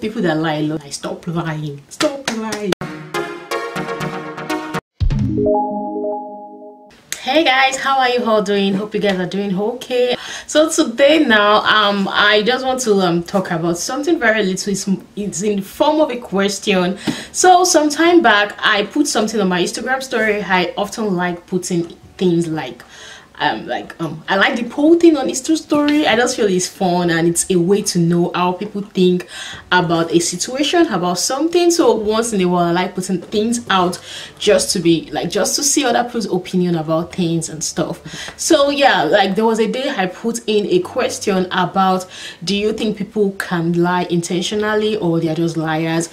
People that lie a lot, I stop lying. Stop lying. hey guys how are you all doing? Hope you guys are doing okay. So today now um i just want to um talk about something very little. It's, it's in the form of a question. So some time back i put something on my instagram story. I often like putting things like um like um i like the poll thing on Insta story. I just feel it's fun and it's a way to know how people think about a situation about something. So once in a while i like putting things out just to be like just to see other people's opinion about things and stuff. So yeah like there was a day i put in a question about do you think people can lie intentionally or they're just liars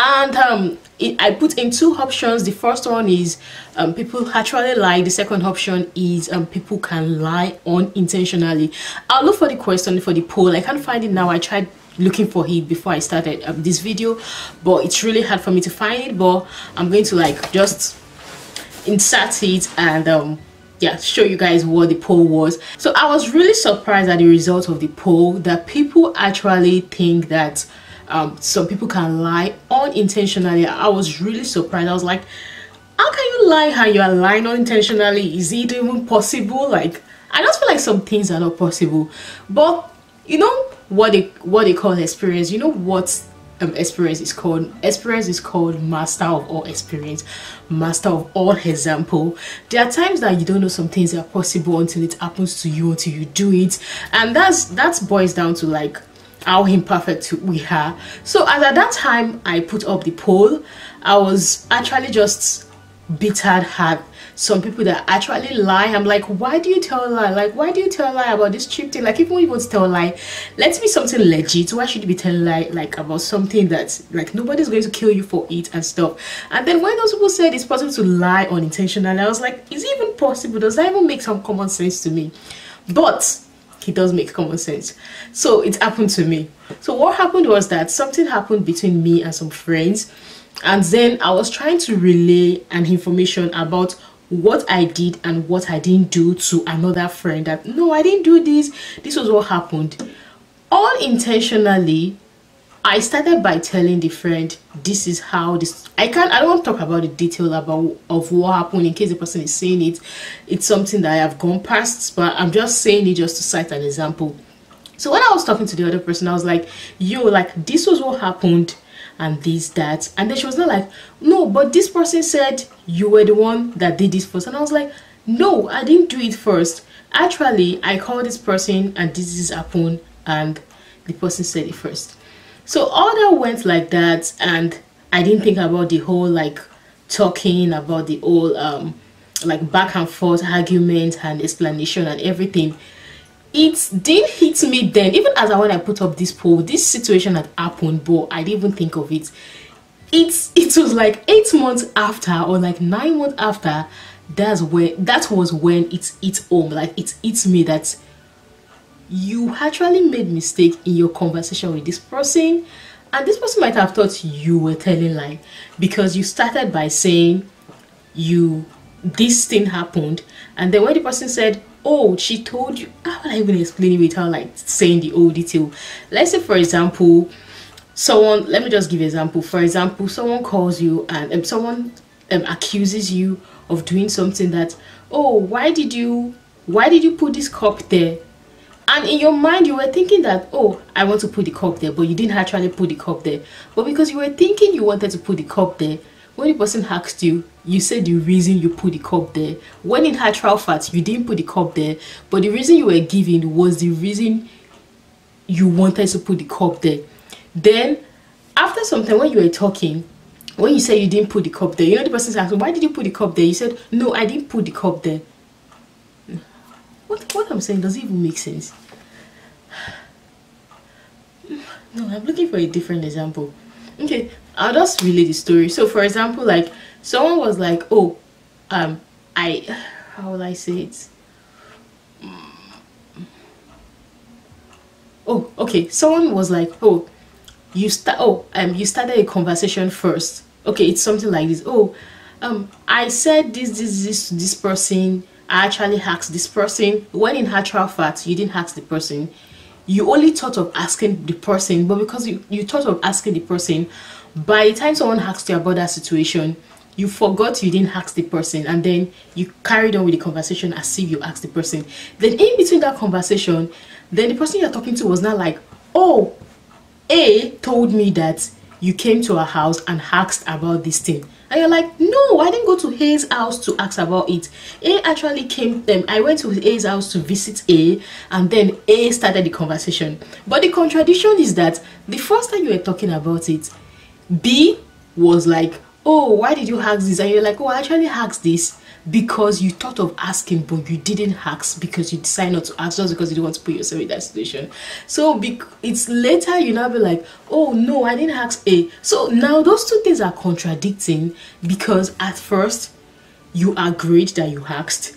and um I put in two options. The first one is um, people actually lie. The second option is um, people can lie unintentionally. I'll look for the question for the poll. I can't find it now. I tried looking for it before I started um, this video, but it's really hard for me to find it. But I'm going to like just insert it and um, yeah show you guys what the poll was so i was really surprised at the result of the poll that people actually think that um, some people can lie unintentionally. I was really surprised. I was like, how can you lie how you are lying unintentionally? Is it even possible? Like, I just feel like some things are not possible. But you know what they what they call experience. You know what um, experience is called experience is called master of all experience master of all example there are times that you don't know some things are possible until it happens to you until you do it and that's that boils down to like how imperfect we are. So as at that time i put up the poll i was actually just bitter at some people that actually lie. I'm like why do you tell a lie? Like why do you tell a lie about this cheap thing? Like even if you want to tell a lie let's be something legit. Why should you be telling a lie like about something that's like nobody's going to kill you for it and stuff? And then when those people said it's possible to lie unintentionally i was like is it even possible? Does that even make some common sense to me? But he does make common sense. So it happened to me. So what happened was that something happened between me and some friends and then i was trying to relay an information about what i did and what i didn't do to another friend that no i didn't do this. This was what happened. All intentionally I started by telling the friend this is how this I can't I don't talk about the detail about of what happened in case the person is saying it. It's something that I have gone past but I'm just saying it just to cite an example. So when I was talking to the other person I was like yo like this was what happened and this that and then she was not like no but this person said you were the one that did this first and I was like no I didn't do it first. Actually I called this person and this is happened and the person said it first so all that went like that and i didn't think about the whole like talking about the whole um like back and forth argument and explanation and everything. It didn't hit me then. Even as i when i put up this poll this situation had happened but i didn't even think of it. It's it was like eight months after or like nine months after that's when that was when it's it's home. Like it hits me that you actually made mistake in your conversation with this person and this person might have thought you were telling lie because you started by saying you this thing happened and then when the person said oh she told you how will i even explain it without like saying the whole detail? Let's say for example someone let me just give example. For example someone calls you and um, someone um, accuses you of doing something that oh why did you why did you put this cup there and in your mind you were thinking that oh i want to put the cup there but you didn't actually put the cup there. But because you were thinking you wanted to put the cup there when the person asked you you said the reason you put the cup there. When in actual fact you didn't put the cup there but the reason you were giving was the reason you wanted to put the cup there. Then after some time when you were talking when you said you didn't put the cup there you know the person asked why did you put the cup there? You said no i didn't put the cup there what what i'm saying does it even make sense. No i'm looking for a different example. Okay i'll just relate the story. So for example like someone was like oh um i how will i say it? Oh okay someone was like oh you start oh um you started a conversation first. Okay it's something like this. Oh um i said this this this to this person Actually asked this person when in actual fact you didn't ask the person you only thought of asking the person but because you, you thought of asking the person by the time someone asked you about that situation you forgot you didn't ask the person and then you carried on with the conversation as if you asked the person. Then in between that conversation then the person you're talking to was not like oh a told me that you came to our house and asked about this thing and you're like no i didn't go to a's house to ask about it. A actually came um, i went to a's house to visit a and then a started the conversation. But the contradiction is that the first time you were talking about it b was like oh why did you ask this? And you're like oh i actually asked this because you thought of asking but you didn't ask because you decided not to ask just because you didn't want to put yourself in that situation. So it's later you now be like oh no i didn't ask a. So now those two things are contradicting because at first you agreed that you asked.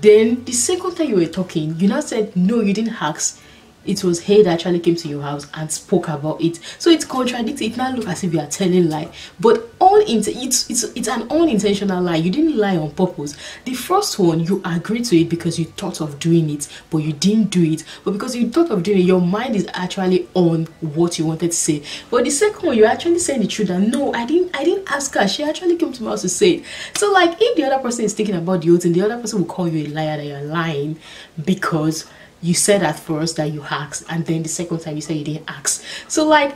Then the second time you were talking you now said no you didn't ask it was A that actually came to your house and spoke about it. So it's contradicting. It now look as if you are telling lie, but all it's it's it's an unintentional lie. You didn't lie on purpose. The first one you agreed to it because you thought of doing it, but you didn't do it. But because you thought of doing it, your mind is actually on what you wanted to say. But the second one, you're actually saying the truth. And no, I didn't. I didn't ask her. She actually came to my house to say it. So like, if the other person is thinking about the oath, and the other person will call you a liar that you're lying because you said at first that you asked and then the second time you said you didn't ask. So like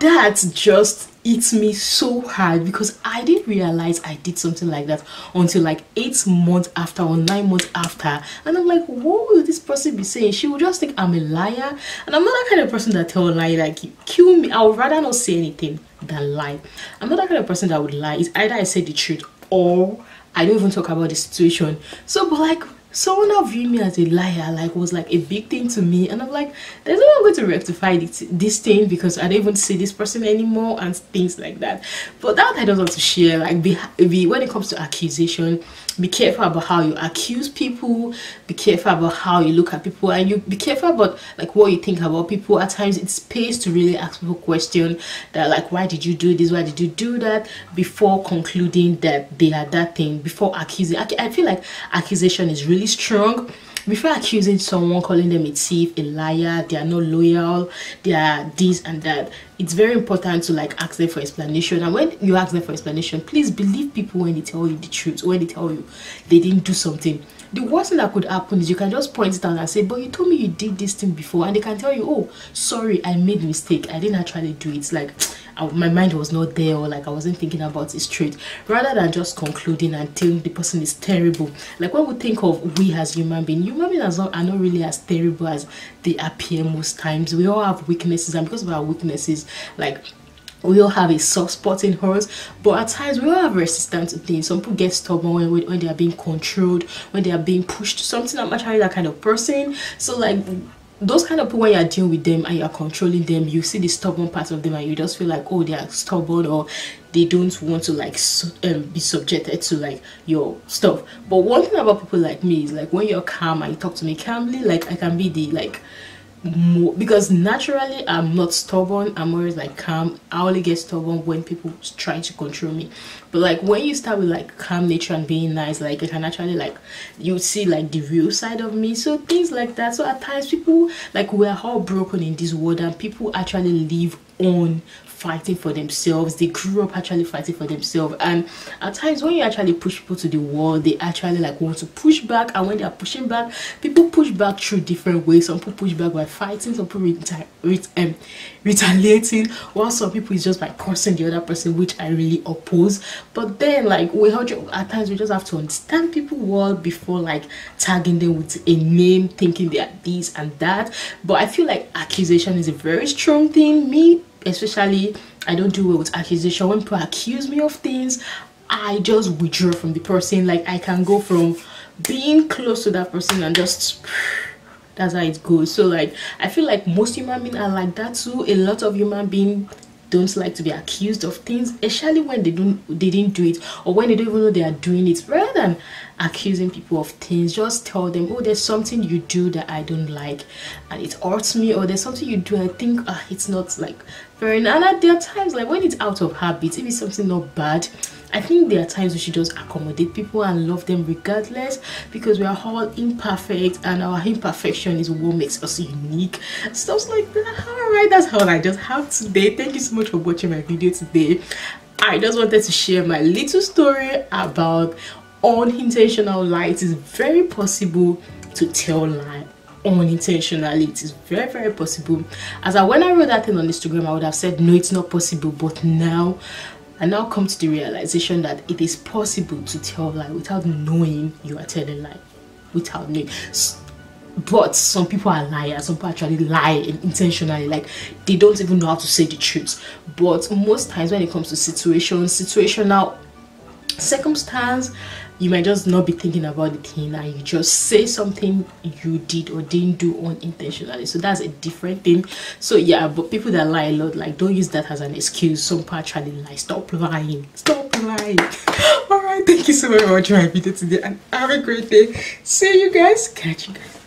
that just eats me so hard because i didn't realize i did something like that until like eight months after or nine months after. And i'm like what will this person be saying? She will just think i'm a liar. And i'm not that kind of person that tell a lie like kill me. I would rather not say anything than lie. I'm not that kind of person that would lie. It's either i say the truth or i don't even talk about the situation. So but like someone now viewed me as a liar like was like a big thing to me. And i'm like there's no one going to rectify this, this thing because i don't even see this person anymore and things like that. But that i don't want to share like be, be when it comes to accusation be careful about how you accuse people. Be careful about how you look at people. And you be careful about like what you think about people. At times it's pays to really ask people questions that like why did you do this? Why did you do that? Before concluding that they are that thing before accusing. I, I feel like accusation is really strong. Before accusing someone calling them a thief a liar they are not loyal they are this and that it's very important to like ask them for explanation. And when you ask them for explanation please believe people when they tell you the truth when they tell you they didn't do something. The worst thing that could happen is you can just point it out and say but you told me you did this thing before. And they can tell you oh sorry i made a mistake. I didn't actually do it. Like my mind was not there or like I wasn't thinking about it straight. Rather than just concluding and telling the person is terrible. Like when we think of we as human beings human beings are not really as terrible as they appear most times. We all have weaknesses and because of our weaknesses like we all have a soft spot in us but at times we all have resistance to things. Some people get stubborn when, when they are being controlled when they are being pushed to something i'm actually that kind of person. So like those kind of people when you're dealing with them and you're controlling them you see the stubborn part of them and you just feel like oh they are stubborn or they don't want to like um, be subjected to like your stuff. But one thing about people like me is like when you're calm and you talk to me calmly like i can be the like more because naturally i'm not stubborn. I'm always like calm. I only get stubborn when people try to control me. But like when you start with like calm nature and being nice like it can actually like you see like the real side of me. So things like that. So at times people like we're all broken in this world and people actually live on fighting for themselves. They grew up actually fighting for themselves. And at times when you actually push people to the wall they actually like want to push back. And when they are pushing back people push back through different ways. Some people push back by fighting. Some people reta ret um, retaliating. While some people is just by cursing the other person which i really oppose. But then like we at times we just have to understand people well before like tagging them with a name thinking they are this and that. But i feel like accusation is a very strong thing. Me especially i don't do well with accusation. When people accuse me of things i just withdraw from the person. Like i can go from being close to that person and just that's how it goes. So like i feel like most human beings are like that too. A lot of human beings don't like to be accused of things especially when they don't they didn't do it or when they don't even know they are doing it. Rather than accusing people of things just tell them oh there's something you do that i don't like and it hurts me or there's something you do i think uh, it's not like very and there are times like when it's out of habit if it's something not bad I think there are times we should just accommodate people and love them regardless because we are all imperfect and our imperfection is what makes us unique. Stuff like that. Alright, that's all I just have today. Thank you so much for watching my video today. I just wanted to share my little story about unintentional lies. It's very possible to tell lie unintentionally it is very very possible as i when i wrote that thing on instagram i would have said no it's not possible but now I now come to the realization that it is possible to tell lie without knowing you are telling lie. Without knowing. But some people are liars. Some people actually lie intentionally. Like they don't even know how to say the truth. But most times when it comes to situations, situational circumstance, you might just not be thinking about the thing and you just say something you did or didn't do unintentionally. So that's a different thing. So yeah but people that lie a lot like don't use that as an excuse. Some people actually lie. Stop lying. Stop lying. All right thank you so much for my video today and have a great day. See you guys. Catch you guys